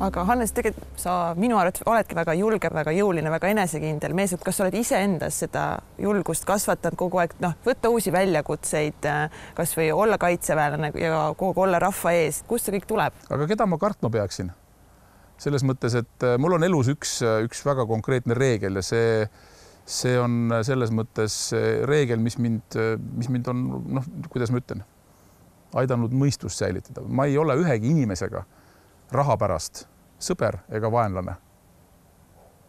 aga Hannes, tegelikult sa minu arvates oledki väga julge, väga jõuline, väga enesekindel mees, et kas sa oled iseendas seda julgust kasvatanud kogu aeg, noh, võtta uusi väljakutseid, kasvõi olla kaitseväelane ja kogu aeg olla rahva ees, kust see kõik tuleb? aga keda ma kartma peaksin? selles mõttes, et äh, mul on elus üks, äh, üks väga konkreetne reegel ja see, see on selles mõttes reegel, mis mind, mis mind on noh, kuidas ma ütlen, aidanud mõistust säilitada. ma ei ole ühegi inimesega raha pärast sõber ega vaenlane.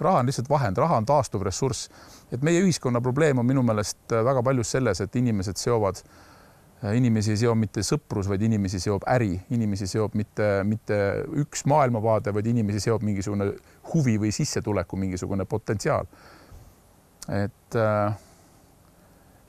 raha on lihtsalt vahend, raha on taastuv ressurss, et meie ühiskonna probleem on minu meelest väga paljus selles, et inimesed seovad inimesi ei seo mitte sõprus, vaid inimesi seob äri, inimesi seob mitte, mitte üks maailmavaade, vaid inimesi seob mingisugune huvi või sissetuleku mingisugune potentsiaal. et äh,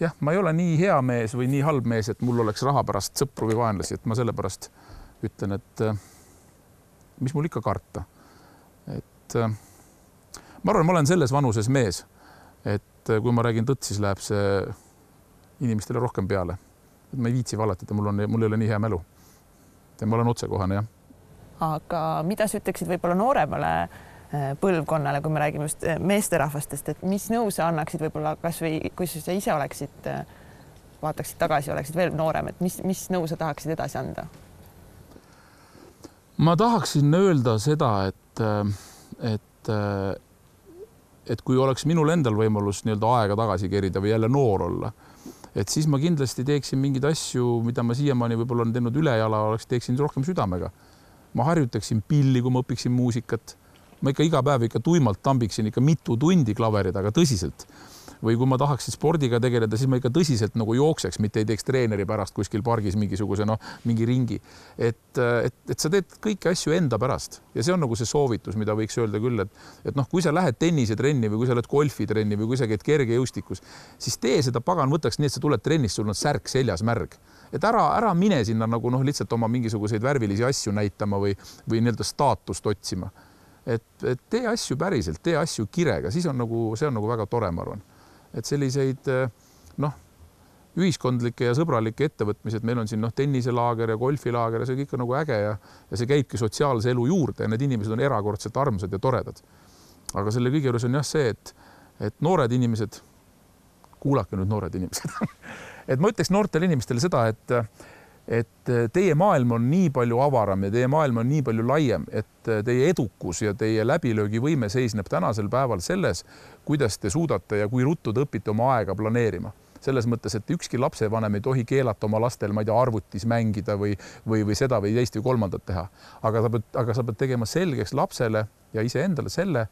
jah, ma ei ole nii hea mees või nii halb mees, et mul oleks raha pärast sõpru või vaenlasi, et ma sellepärast ütlen, et äh, mis mul ikka karta. et äh, ma arvan, ma olen selles vanuses mees, et äh, kui ma räägin tõtt, siis läheb see inimestele rohkem peale et ma ei viitsi valetada, mul on, mul ei ole nii hea mälu. ja ma olen otsekohane, jah. aga mida sa ütleksid võib-olla nooremale äh, põlvkonnale, kui me räägime just meesterahvastest, et mis nõu sa annaksid võib-olla kasvõi kui sa ise oleksid, vaataksid tagasi, oleksid veel noorem, et mis, mis nõu sa tahaksid edasi anda? Ma tahaksin öelda seda, et, et, et kui oleks minul endal võimalus nii-öelda aega tagasi kerida või jälle noor olla et siis ma kindlasti teeksin mingeid asju, mida ma siiamaani võib-olla olen teinud ülejala, oleks, teeksin rohkem südamega. ma harjutaksin pilli, kui ma õpiksin muusikat. ma ikka iga päev ikka tuimalt tambiksin ikka mitu tundi klaveri taga, tõsiselt või kui ma tahaksin spordiga tegeleda, siis ma ikka tõsiselt nagu jookseks, mitte ei teeks treeneri pärast kuskil pargis mingisuguse noh, mingi ringi. et, et, et sa teed kõiki asju enda pärast ja see on nagu see soovitus, mida võiks öelda küll, et, et noh, kui sa lähed tennisetrenni või kui sa lähed golfitrenni või kui sa käid kergejõustikus, siis tee seda pagan võtaks nii, et sa tuled trennist, sul on särk seljas märg et ära, ära mine sinna nagu noh, lihtsalt oma mingisuguseid värvilisi asju näitama või, või nii-öelda staatust otsima. et, et tee asju päriselt, tee asju kirega, siis on nagu, see on nagu väga tore, ma arvan et selliseid eh, noh, ühiskondlikke ja sõbralikke ettevõtmisi, et meil on siin noh, tenniselaager ja golfilaager ja see kõik on nagu äge ja, ja see käibki sotsiaalse elu juurde ja need inimesed on erakordselt armsad ja toredad. aga selle kõige juures on jah see, et, et noored inimesed, kuulake nüüd, noored inimesed et ma ütleks noortele inimestele seda, et et eh, teie maailm on nii palju avaram ja teie maailm on nii palju laiem, et eh, teie edukus ja teie läbilöögivõime seisneb tänasel päeval selles, kuidas te suudate ja kui ruttu te õpite oma aega planeerima selles mõttes, et ükski lapsevanem ei tohi keelata oma lastel, ma ei tea, arvutis mängida või, või, või seda või teist või kolmandat teha. aga sa pead, aga sa pead tegema selgeks lapsele ja iseendale selle,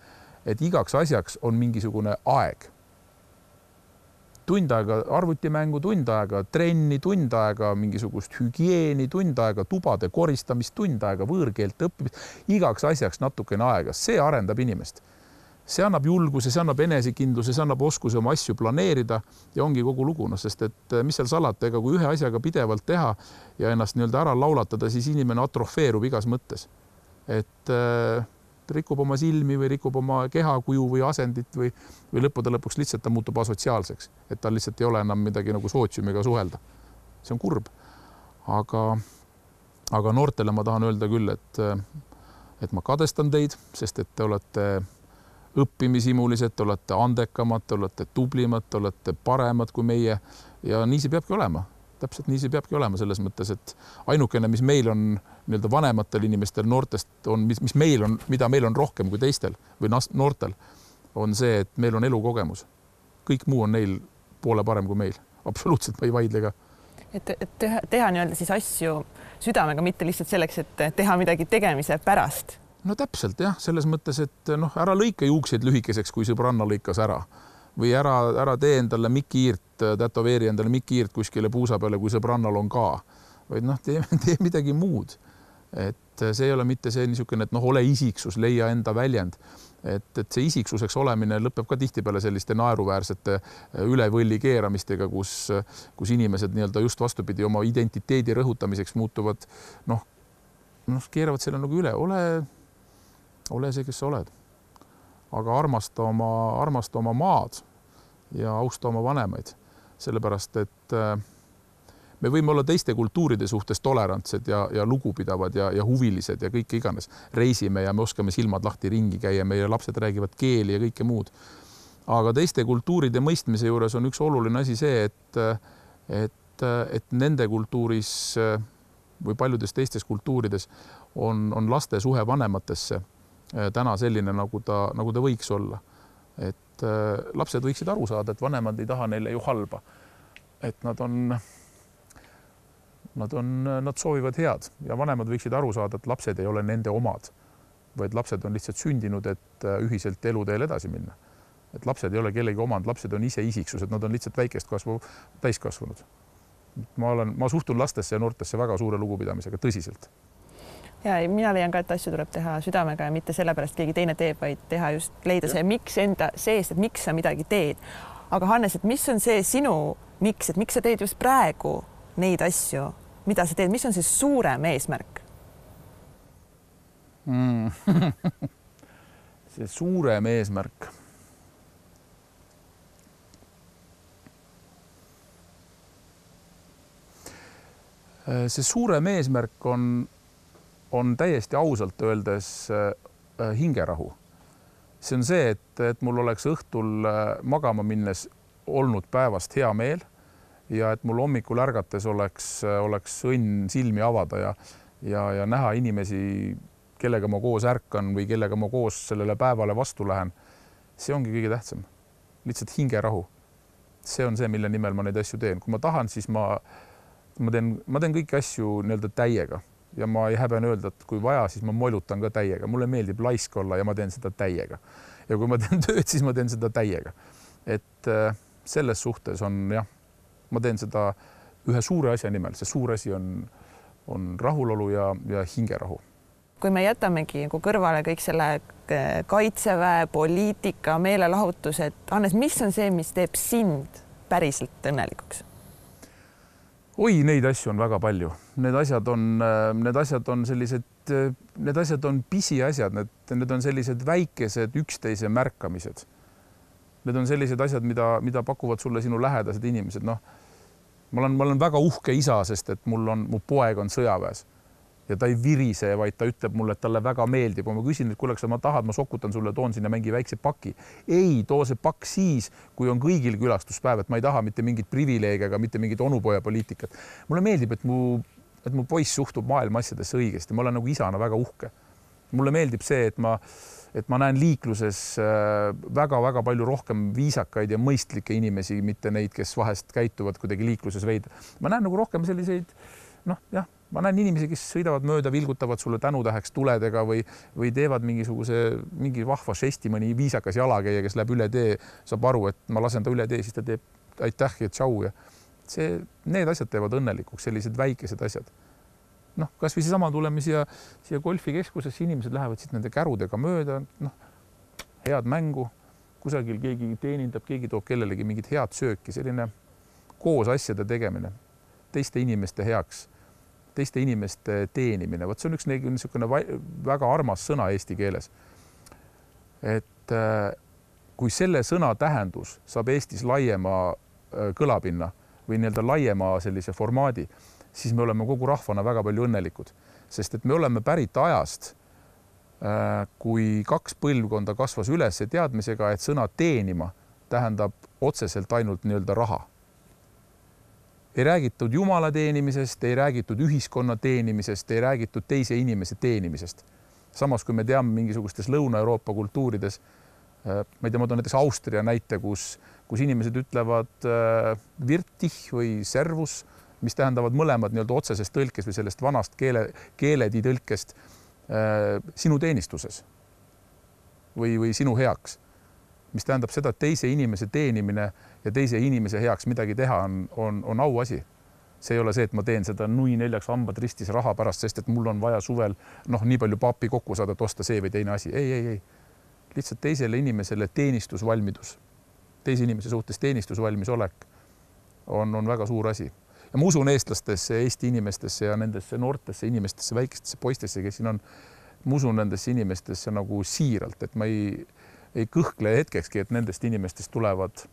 et igaks asjaks on mingisugune aeg tund aega arvutimängu, tund aega trenni, tund aega mingisugust hügieeni, tund aega tubade koristamist, tund aega võõrkeelte õppimist, igaks asjaks natukene aega, see arendab inimest. see annab julguse, see annab enesekindluse, see annab oskuse oma asju planeerida ja ongi kogu lugu, noh, sest et eh, mis seal salata, ega kui ühe asjaga pidevalt teha ja ennast nii-öelda ära laulatada, siis inimene atrofeerub igas mõttes. et äh, rikub oma silmi või rikub oma kehakuju või asendit või, või lõppude lõpuks lihtsalt ta muutub asotsiaalseks, et tal lihtsalt ei ole enam midagi nagu sootsiumiga suhelda. see on kurb. aga, aga noortele ma tahan öelda küll, et, et ma kadestan teid, sest et te olete õppimishimulised, te olete andekamad, te olete tublimad, te olete paremad kui meie ja nii see peabki olema täpselt nii see peabki olema selles mõttes, et ainukene, mis meil on nii-öelda vanematel inimestel, noortest on, mis, mis meil on, mida meil on rohkem kui teistel või noortel, on see, et meil on elukogemus. kõik muu on neil poole parem kui meil, absoluutselt ma ei vaidle ka. et, et teha, teha nii-öelda siis asju südamega, mitte lihtsalt selleks, et teha midagi tegemise pärast. no täpselt jah, selles mõttes, et noh, ära lõika juukseid lühikeseks, kui sõbranna lõikas ära või ära, ära tee endale Mikki Hiirt, tätoveeri endale Mikki Hiirt kuskile puusa peale, kui sõbrannal on ka, vaid noh, tee, tee midagi muud. et see ei ole mitte see niisugune, et noh, ole isiksus, leia enda väljend. et, et see isiksuseks olemine lõpeb ka tihtipeale selliste naeruväärsete üle võlli keeramistega, kus, kus inimesed nii-öelda just vastupidi oma identiteedi rõhutamiseks muutuvad noh, noh, keeravad selle nagu üle, ole, ole see, kes sa oled aga armasta oma, armasta oma maad ja austa oma vanemaid, sellepärast et äh, me võime olla teiste kultuuride suhtes tolerantsed ja, ja lugupidavad ja, ja huvilised ja kõike iganes, reisime ja me oskame silmad lahti ringi käia, meie lapsed räägivad keeli ja kõike muud. aga teiste kultuuride mõistmise juures on üks oluline asi see, et, et, et nende kultuuris või paljudes teistes kultuurides on, on laste suhe vanematesse täna selline, nagu ta, nagu ta võiks olla. et lapsed võiksid aru saada, et vanemad ei taha neile ju halba. et nad on Nad on, nad soovivad head ja vanemad võiksid aru saada, et lapsed ei ole nende omad, vaid lapsed on lihtsalt sündinud, et äh, ühiselt eluteel edasi minna. et lapsed ei ole kellegi omand, lapsed on ise isiksused, nad on lihtsalt väikest kasvu täiskasvanud. ma olen, ma suhtun lastesse ja noortesse väga suure lugupidamisega, tõsiselt ja mina leian ka, et asju tuleb teha südamega ja mitte sellepärast keegi teine teeb, vaid teha just leida ja. see miks enda seest, et miks sa midagi teed. aga Hannes, et mis on see sinu miks, et miks sa teed just praegu neid asju, mida sa teed, mis on see suurem eesmärk mm. see suurem eesmärk. see suurem eesmärk on, on täiesti ausalt öeldes äh, hingerahu. see on see, et, et mul oleks õhtul äh, magama minnes olnud päevast hea meel ja et mul hommikul ärgates oleks, oleks õnn silmi avada ja, ja, ja näha inimesi, kellega ma koos ärkan või kellega ma koos sellele päevale vastu lähen. see ongi kõige tähtsam, lihtsalt hingerahu. see on see, mille nimel ma neid asju teen, kui ma tahan, siis ma, ma teen, ma teen kõiki asju nii-öelda täiega ja ma ei häbene öelda, et kui vaja, siis ma molutan ka täiega, mulle meeldib laisk olla ja ma teen seda täiega. ja kui ma teen tööd, siis ma teen seda täiega. et äh, selles suhtes on jah ma teen seda ühe suure asja nimel, see suur asi on, on rahulolu ja, ja hingerahu. kui me jätamegi nagu kõrvale kõik selle äh, kaitseväe, poliitika, meelelahutused, Hannes, mis on see, mis teeb sind päriselt õnnelikuks? Oi, neid asju on väga palju, need asjad on, äh, need asjad on sellised, äh, need asjad on pisiasjad, need, need on sellised väikesed üksteise märkamised. Need on sellised asjad, mida, mida pakuvad sulle sinu lähedased inimesed, noh ma olen, ma olen väga uhke isa, sest et mul on, mu poeg on sõjaväes ja ta ei virise, vaid ta ütleb mulle, et talle väga meeldib. ma küsin, et kuule, kas sa tahad, ma sokutan sulle, toon sinna mingi väikse paki. ei, too see pakk siis, kui on kõigil külastuspäev, et ma ei taha mitte mingit privileege ega mitte mingit onupojapoliitikat. mulle meeldib, et mu, et mu poiss suhtub maailma asjadesse õigesti, ma olen nagu isana väga uhke. mulle meeldib see, et ma et ma näen liikluses väga-väga äh, palju rohkem viisakaid ja mõistlikke inimesi, mitte neid, kes vahest käituvad kuidagi liikluses veid. ma näen nagu rohkem selliseid noh, jah, ma näen inimesi, kes sõidavad mööda, vilgutavad sulle tänutäheks tuledega või, või teevad mingisuguse mingi vahva žesti, mõni viisakas jalakäija, kes läheb üle tee, saab aru, et ma lasen ta üle tee, siis ta teeb aitäh ja tšau ja see, need asjad teevad õnnelikuks, sellised väikesed asjad. Noh, kasvõi seesama, tuleme siia, siia golfikeskusesse, inimesed lähevad siit nende kärudega mööda, noh, head mängu, kusagil keegi teenindab, keegi toob kellelegi mingit head sööki, selline koos asjade tegemine teiste inimeste heaks, teiste inimeste teenimine, vot see on üks niisugune väga armas sõna eesti keeles. et äh, kui selle sõna tähendus saab Eestis laiema äh, kõlapinna või nii-öelda laiema sellise formaadi, siis me oleme kogu rahvana väga palju õnnelikud, sest et me oleme pärit ajast, äh, kui kaks põlvkonda kasvas üles teadmisega, et sõna teenima tähendab otseselt ainult nii-öelda raha. Ei räägitud jumala teenimisest, ei räägitud ühiskonna teenimisest, ei räägitud teise inimese teenimisest. samas, kui me teame mingisugustes Lõuna-Euroopa kultuurides, äh, ma ei tea, ma toon näiteks Austria näite, kus, kus inimesed ütlevad äh, virtih või servus mis tähendavad mõlemad nii-öelda otseses tõlkes või sellest vanast keele, keeledi tõlkest äh, sinu teenistuses või, või sinu heaks. mis tähendab seda, et teise inimese teenimine ja teise inimese heaks midagi teha on, on, on auasi. see ei ole see, et ma teen seda nui neljaks hambad ristis raha pärast, sest et mul on vaja suvel noh, nii palju pappi kokku saada, et osta see või teine asi. ei, ei, ei. lihtsalt teisele inimesele teenistusvalmidus, teise inimese suhtes teenistusvalmisolek on, on väga suur asi ja ma usun eestlastesse, Eesti inimestesse ja nendesse noortesse inimestesse, väikestesse poistesse, kes siin on. ma usun nendesse inimestesse nagu siiralt, et ma ei, ei kõhkle hetkekski, et nendest inimestest tulevad,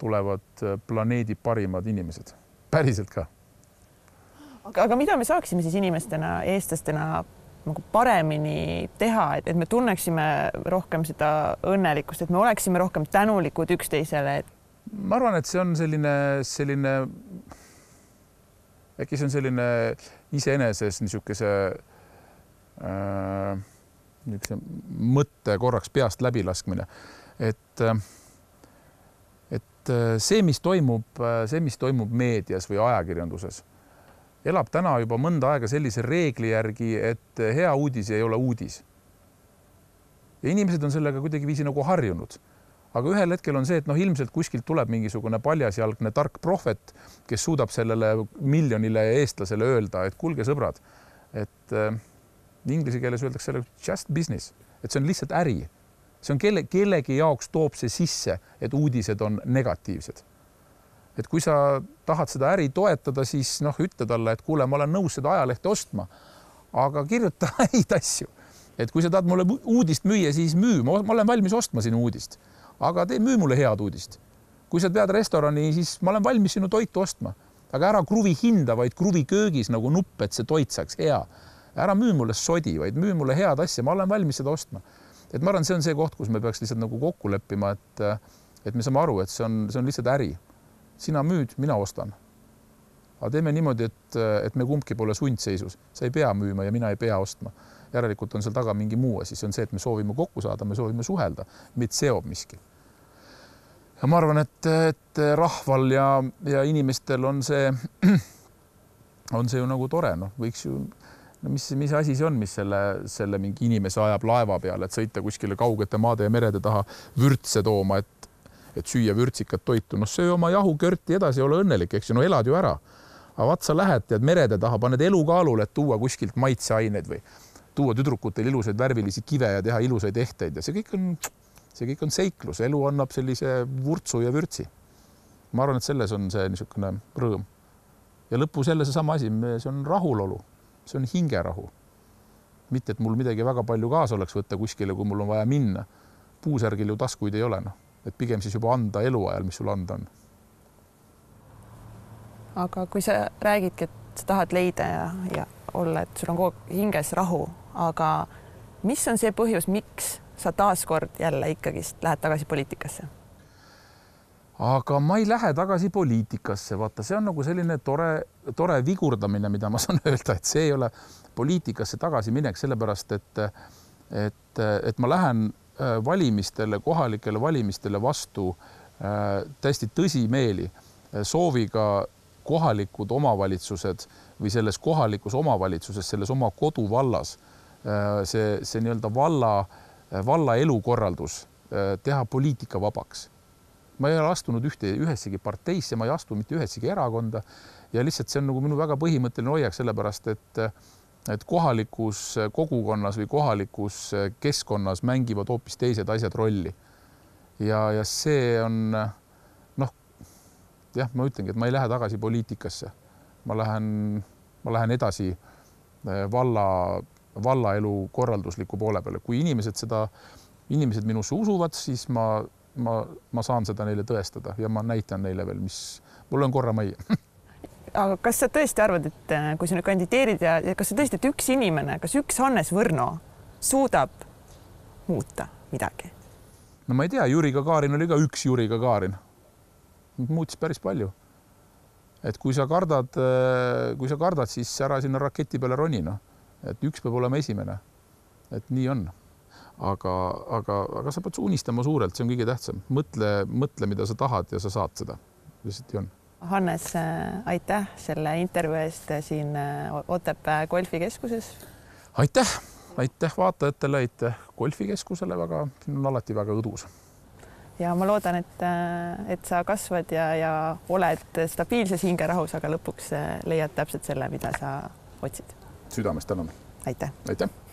tulevad planeedi parimad inimesed, päriselt ka. Aga, aga mida me saaksime siis inimestena, eestlastena nagu paremini teha, et, et me tunneksime rohkem seda õnnelikkust, et me oleksime rohkem tänulikud üksteisele, et ma arvan, et see on selline, selline, äkki see on selline iseeneses niisuguse äh, niisuguse mõtte korraks peast läbilaskmine, et et see, mis toimub, see, mis toimub meedias või ajakirjanduses, elab täna juba mõnda aega sellise reegli järgi, et hea uudis ei ole uudis. ja inimesed on sellega kuidagiviisi nagu harjunud aga ühel hetkel on see, et noh, ilmselt kuskilt tuleb mingisugune paljasjalgne tark prohvet, kes suudab sellele miljonile eestlasele öelda, et kuulge, sõbrad, et äh, inglise keeles öeldakse just business, et see on lihtsalt äri. See on kelle, kellegi jaoks toob see sisse, et uudised on negatiivsed. et kui sa tahad seda äri toetada, siis noh, ütle talle, et kuule, ma olen nõus seda ajalehte ostma, aga kirjuta häid asju. et kui sa tahad mulle uudist müüa, siis müü, ma olen valmis ostma sinu uudist, aga tee, müü mulle head uudist. kui sa pead restorani, siis ma olen valmis sinu toitu ostma, aga ära kruvi hinda, vaid kruvi köögis nagu nupp, et see toit saaks hea ära müü mulle sodi, vaid müü mulle head asja, ma olen valmis seda ostma. Et ma arvan, see on see koht, kus me peaks lihtsalt nagu kokku leppima, et et me saame aru, et see on, see on lihtsalt äri. sina müüd, mina ostan. aga teeme niimoodi, et, et me kumbki pole sundseisus, sa ei pea müüma ja mina ei pea ostma. järelikult on seal taga mingi muu asi, see on see, et me soovime kokku saada, me soovime suhelda, meid seob miski. ja ma arvan, et, et rahval ja, ja inimestel on see, on see ju nagu tore, noh, võiks ju no mis, mis asi see on, mis selle, selle mingi inimese ajab laeva peale, et sõita kuskile kaugete maade ja merede taha vürtse tooma, et, et süüa vürtsikat toitu, noh, söö oma jahukörti edasi, ole õnnelik, eks ju, no elad ju ära. aga vaat sa lähed, tead merede taha, paned elu kaalule, et tuua kuskilt maitseaineid või tuua tüdrukutel ilusaid värvilisi kive ja teha ilusaid ehteid ja see kõik on, see kõik on seiklus, elu annab sellise vurtsu ja vürtsi. ma arvan, et selles on see niisugune rõõm. ja lõpus jälle seesama asi, see on rahulolu see on hingerahu. mitte, et mul midagi väga palju kaasa oleks võtta kuskile, kui mul on vaja minna. puusärgil ju taskuid ei ole, noh, et pigem siis juba anda eluajal, mis sul anda on. aga kui sa räägidki, et sa tahad leida ja, ja olla, et sul on kogu aeg hinges rahu, aga mis on see põhjus, miks sa taaskord jälle ikkagist lähed tagasi poliitikasse? Aga ma ei lähe tagasi poliitikasse, vaata, see on nagu selline tore, tore vigurdamine, mida ma saan öelda, et see ei ole poliitikasse tagasiminek, sellepärast et, et, et ma lähen äh, valimistele, kohalikele valimistele vastu äh, täiesti tõsimeeli äh, sooviga kohalikud omavalitsused või selles kohalikus omavalitsuses, selles oma koduvallas see, see nii-öelda valla, valla elukorraldus teha poliitikavabaks ma ei ole astunud ühte, ühessegi parteisse, ma ei astu mitte ühessegi erakonda ja lihtsalt see on nagu minu väga põhimõtteline hoiak, sellepärast et et kohalikus kogukonnas või kohalikus keskkonnas mängivad hoopis teised asjad rolli. ja, ja see on noh, jah, ma ütlengi, et ma ei lähe tagasi poliitikasse. ma lähen, ma lähen edasi eh, valla, vallaelu korraldusliku poole peale, kui inimesed seda, inimesed minusse usuvad, siis ma ma, ma saan seda neile tõestada ja ma näitan neile veel, mis mul on korra majja aga kas sa tõesti arvad, et äh, kui sa nüüd kandideerid ja, ja kas sa tõesti, et üks inimene, kas üks Hannes Võrno suudab muuta midagi? no ma ei tea, Jüri Gagarin oli ka üks Jüri Gagarin. muutis päris palju. et kui sa kardad, äh, kui sa kardad, siis ära sinna raketi peale roni, noh. et üks peab olema esimene. et nii on aga, aga, aga sa pead unistama suurelt, see on kõige tähtsam, mõtle, mõtle, mida sa tahad ja sa saad seda. lihtsalt nii on. Hannes, aitäh selle intervjuu eest siin äh, Otepää golfikeskuses. aitäh, aitäh vaatajatele, aitäh golfikeskusele, väga, siin on alati väga õdus. ja ma loodan, et, äh, et sa kasvad ja, ja oled stabiilses hingerahus, aga lõpuks äh, leiad täpselt selle, mida sa otsid. südamest tänan. aitäh. aitäh